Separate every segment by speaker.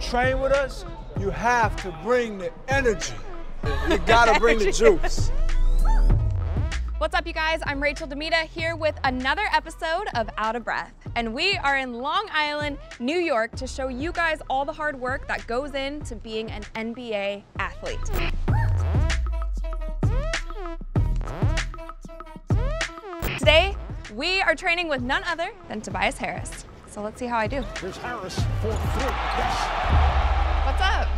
Speaker 1: train with us, you have to bring the energy. You gotta bring the juice.
Speaker 2: What's up, you guys? I'm Rachel DeMita here with another episode of Out of Breath. And we are in Long Island, New York to show you guys all the hard work that goes into being an NBA athlete. Today, we are training with none other than Tobias Harris. So let's see how I do.
Speaker 3: Here's Harris for three. Yes.
Speaker 2: What's up?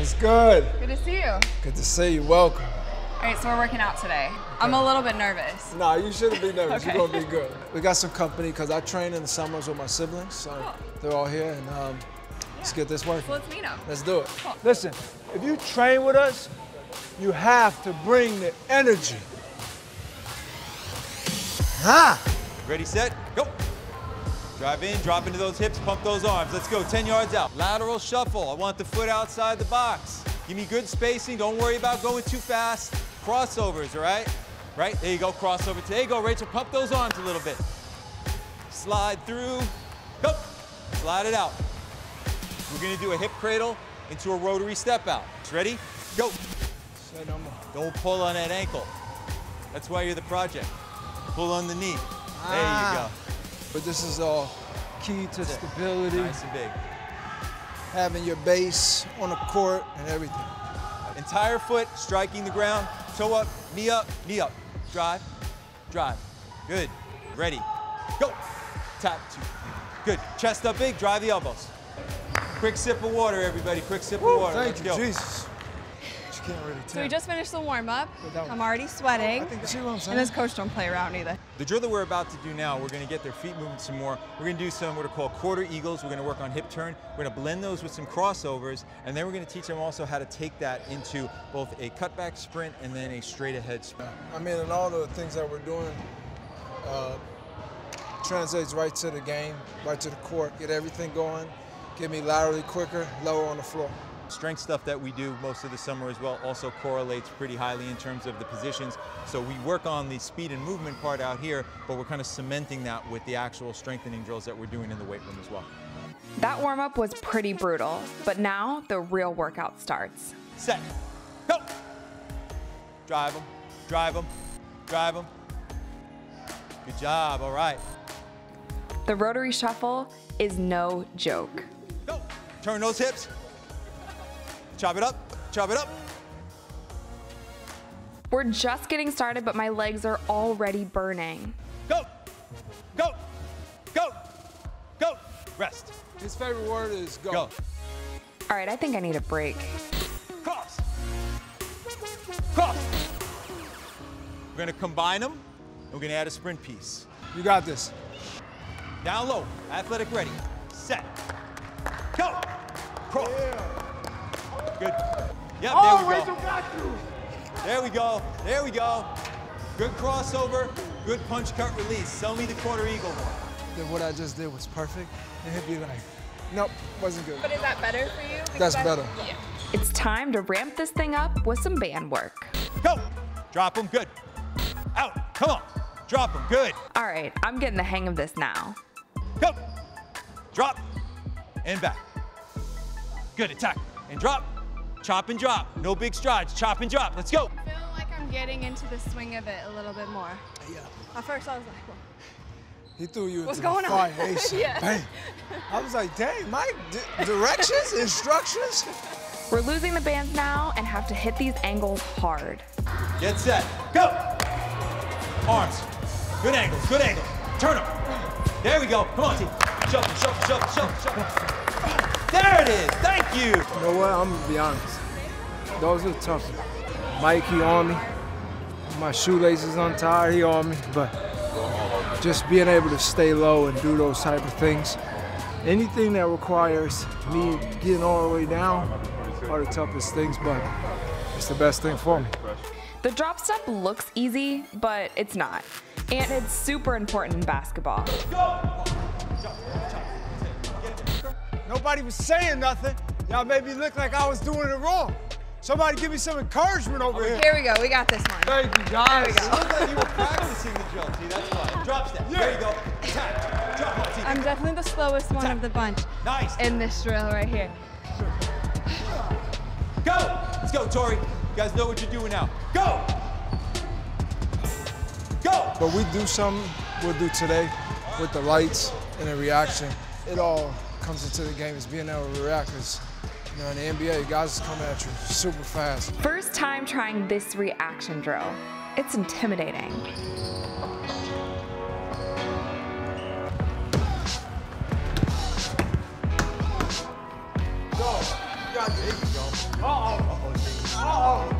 Speaker 1: It's good.
Speaker 2: Good to see you.
Speaker 1: Good to see you. Welcome.
Speaker 2: All right, so we're working out today. I'm a little bit nervous.
Speaker 1: Nah, you shouldn't be nervous.
Speaker 2: Okay.
Speaker 1: You're gonna be good. We got some company because I train in the summers with my siblings, so they're all here, and um, let's get this working.
Speaker 2: So let's meet them.
Speaker 1: Let's do it. Listen, if you train with us, you have to bring the energy. Ah!
Speaker 4: Ready, set, go. Drive in, drop into those hips, pump those arms. Let's go, 10 yards out. Lateral shuffle. I want the foot outside the box. Give me good spacing. Don't worry about going too fast. Crossovers, all right? Right, there you go, crossover. There you go, Rachel. Pump those arms a little bit. Slide through, go. Slide it out. We're gonna do a hip cradle into a rotary step out. Ready? Go. Don't pull on that ankle. That's why you're the project. Pull on the knee. There
Speaker 1: you
Speaker 4: you
Speaker 1: But this is all key to
Speaker 4: That's
Speaker 1: stability.
Speaker 4: Nice and big.
Speaker 1: having your base on the court and everything.
Speaker 4: Entire foot striking the ground. Toe up, knee up, knee up. Drive, drive. Good. Ready. Go. Tap two. Good. Chest up big. Drive the elbows. Quick sip of water, everybody. Quick sip
Speaker 1: Woo,
Speaker 4: of water.
Speaker 1: thank
Speaker 4: Let's
Speaker 1: you,
Speaker 4: go.
Speaker 1: Jesus. Just can't really tell.
Speaker 2: So we just finished the warm up. I'm already sweating.
Speaker 1: I think, see what I'm saying?
Speaker 2: And this coach don't play around either.
Speaker 4: The drill that we're about to do now, we're gonna get their feet moving some more. We're gonna do some what are called quarter eagles. We're gonna work on hip turn. We're gonna blend those with some crossovers, and then we're gonna teach them also how to take that into both a cutback sprint and then a straight ahead sprint.
Speaker 1: I mean, and all the things that we're doing uh, translates right to the game, right to the court, get everything going, get me laterally quicker, lower on the floor.
Speaker 4: Strength stuff that we do most of the summer as well also correlates pretty highly in terms of the positions. So we work on the speed and movement part out here, but we're kind of cementing that with the actual strengthening drills that we're doing in the weight room as well.
Speaker 2: That warm up was pretty brutal, but now the real workout starts.
Speaker 4: Set, go. Drive them, drive them, drive them. Good job, all right.
Speaker 2: The rotary shuffle is no joke.
Speaker 4: Go. Turn those hips. Chop it up, chop it up.
Speaker 2: We're just getting started, but my legs are already burning.
Speaker 4: Go, go, go, go. Rest,
Speaker 1: His favorite word is go.
Speaker 4: go.
Speaker 2: All right, I think I need a break.
Speaker 4: Cross. Cross. We're gonna combine them. and We're gonna add a sprint piece.
Speaker 1: You got this.
Speaker 4: Down low, athletic ready. Set. Go. Cross. Good. Yep,
Speaker 1: Oh,
Speaker 4: there we go. There we go. There we go. Good crossover. Good punch cut release. Sell me the quarter eagle one.
Speaker 1: Then what I just did was perfect. And he'd be like, nope, wasn't good.
Speaker 2: But is that better for you?
Speaker 1: That's better. Yeah.
Speaker 2: It's time to ramp this thing up with some band work.
Speaker 4: Go. Drop them. Good. Out. Come on. Drop them. Good.
Speaker 2: All right, I'm getting the hang of this now.
Speaker 4: Go. Drop. And back. Good. Attack. And drop. Chop and drop. No big strides. Chop and drop. Let's go.
Speaker 5: I feel like I'm getting into the swing of it a little bit more.
Speaker 1: Yeah.
Speaker 5: At first, I was like, well,
Speaker 1: He threw you
Speaker 5: What's
Speaker 1: into
Speaker 5: going
Speaker 1: the
Speaker 5: on?
Speaker 1: fire. ASAP.
Speaker 5: Yeah.
Speaker 1: Bang. I was like, dang, Mike, di- directions, instructions?
Speaker 2: We're losing the bands now and have to hit these angles hard.
Speaker 4: Get set. Go. Arms. Good angles. Good angles. Turn them. There we go. Come on, team. Shuffle, shuffle, shuffle, shuffle, shuffle. There it is. Thank you.
Speaker 1: You know what? I'm gonna be honest. Those are tough. Mike, he on me. My shoelaces untied, he on me. But just being able to stay low and do those type of things. Anything that requires me getting all the way down are the toughest things, but it's the best thing for me.
Speaker 2: The drop step looks easy, but it's not. And it's super important in basketball.
Speaker 1: Nobody was saying nothing. Y'all made me look like I was doing it wrong. Somebody give me some encouragement over here.
Speaker 5: here we go. We got this one.
Speaker 1: Thank you, guys.
Speaker 4: It looked like you were practicing the drill, T. That's why. Drop step. There you go. Tap. Drop on, T.
Speaker 5: I'm definitely the slowest one of the bunch
Speaker 4: Nice.
Speaker 5: in this drill right here.
Speaker 4: Go! Let's go, Tori. You guys know what you're doing now. Go! Go!
Speaker 1: But we do something we'll do today with the lights and the reaction. It all comes into the game is being able to react because you know, in the NBA, guys is coming at you super fast.
Speaker 2: First time trying this reaction drill. It's intimidating.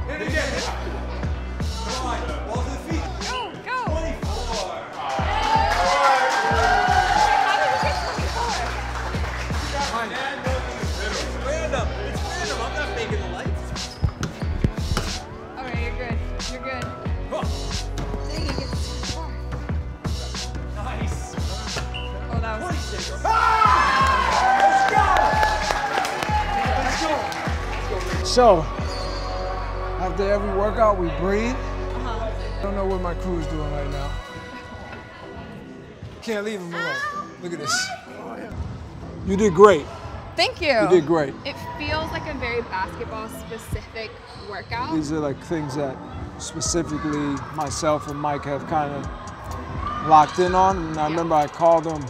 Speaker 4: Hit it again. Come on.
Speaker 1: So, after every workout, we breathe. I don't know what my crew is doing right now. Can't leave them alone. Look at this. You did great.
Speaker 5: Thank you.
Speaker 1: You did great.
Speaker 5: It feels like a very basketball specific workout.
Speaker 1: These are like things that specifically myself and Mike have kind of locked in on. And I remember I called them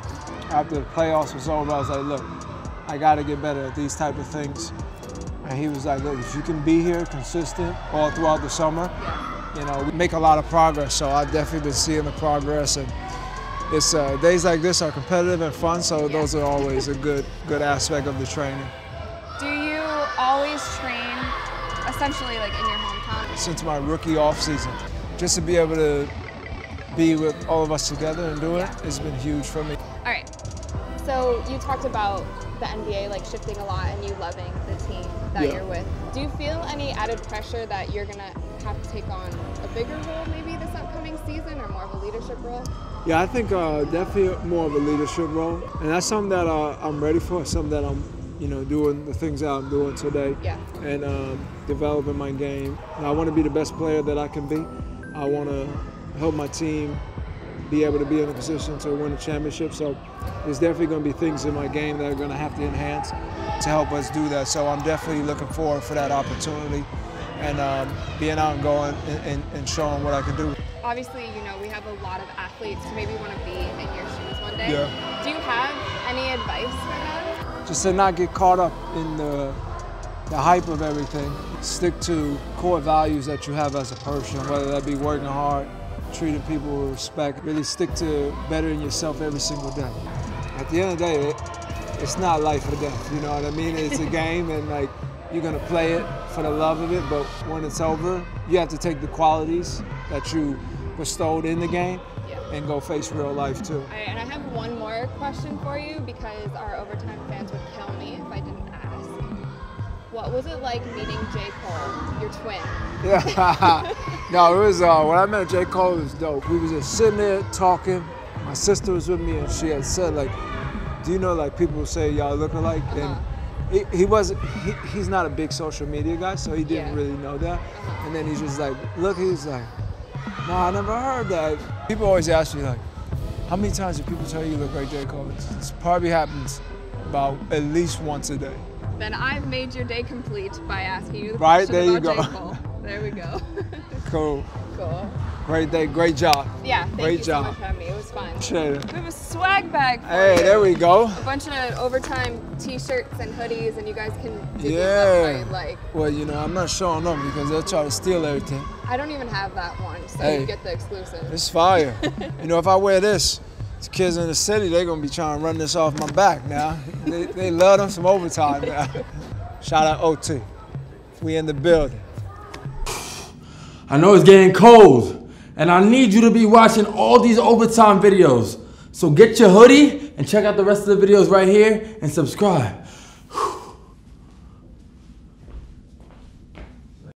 Speaker 1: after the playoffs was over. I was like, look, I got to get better at these type of things. And he was like, look, if you can be here consistent all throughout the summer, you know, we make a lot of progress. So I've definitely been seeing the progress. And it's uh, days like this are competitive and fun. So those are always a good, good aspect of the training.
Speaker 5: Do you always train essentially like in your hometown?
Speaker 1: since my rookie off season. Just to be able to be with all of us together and do it has been huge for me.
Speaker 5: All right. So you talked about the NBA like shifting a lot and you loving the team that
Speaker 1: Yeah.
Speaker 5: you're with. Do you feel any added pressure that you're gonna have to take on a bigger role maybe this upcoming season or more of a leadership role?
Speaker 1: Yeah, I think uh, definitely more of a leadership role, and that's something that uh, I'm ready for. Something that I'm, you know, doing the things that I'm doing today,
Speaker 5: Yeah.
Speaker 1: and um, developing my game. And I want to be the best player that I can be. I want to help my team be able to be in a position to win a championship. So there's definitely going to be things in my game that are going to have to enhance to help us do that. So I'm definitely looking forward for that opportunity and um, being out and going and, and, and showing what I can do.
Speaker 5: Obviously, you know, we have a lot of athletes who maybe want to be in your shoes one day.
Speaker 1: Yeah.
Speaker 5: Do you have any advice for them?
Speaker 1: just to not get caught up in the the hype of everything. Stick to core values that you have as a person, whether that be working hard, treating people with respect. Really stick to bettering yourself every single day. At the end of the day, it, it's not life or death. You know what I mean? It's a game, and like you're gonna play it for the love of it. But when it's over, you have to take the qualities that you bestowed in the game
Speaker 5: Yeah.
Speaker 1: and go face real life too.
Speaker 5: All right, and I have one more question for you because our overtime fans would kill me if I didn't ask. What was it like meeting J. Cole, your twin?
Speaker 1: Yeah. no, it was uh, when I met J. Cole, it was dope. We was just sitting there talking. My sister was with me, and she had said like, "Do you know like people say y'all look alike?" And he, he wasn't. He, he's not a big social media guy, so he didn't
Speaker 5: Yeah.
Speaker 1: really know that. And then he's just like, "Look," he's like, "No, I never heard that." People always ask me like, "How many times do people tell you you look like J. Cole?" It's, it's probably happens about at least once a day.
Speaker 5: Then I've made your day complete by asking you the
Speaker 1: Right,
Speaker 5: question
Speaker 1: there you go.
Speaker 5: J. Cole. There we go.
Speaker 1: Cool.
Speaker 5: cool.
Speaker 1: Great day. Great job.
Speaker 5: Yeah, thank
Speaker 1: Great
Speaker 5: you
Speaker 1: job.
Speaker 5: so much for having me. It was fun.
Speaker 1: Appreciate it.
Speaker 5: We have a swag bag for
Speaker 1: Hey,
Speaker 5: you.
Speaker 1: there we go.
Speaker 5: A bunch of overtime t-shirts and hoodies, and you guys can dig up
Speaker 1: Yeah.
Speaker 5: you like.
Speaker 1: Well, you know, I'm not showing them because they'll try to steal everything.
Speaker 5: I don't even have that one, so
Speaker 1: Hey.
Speaker 5: you get the exclusive.
Speaker 1: It's fire. you know, if I wear this, the kids in the city, they're gonna be trying to run this off my back now. They, they love them some overtime now. Shout out OT. We in the building.
Speaker 6: I know it's getting cold, and I need you to be watching all these overtime videos. So get your hoodie and check out the rest of the videos right here and subscribe.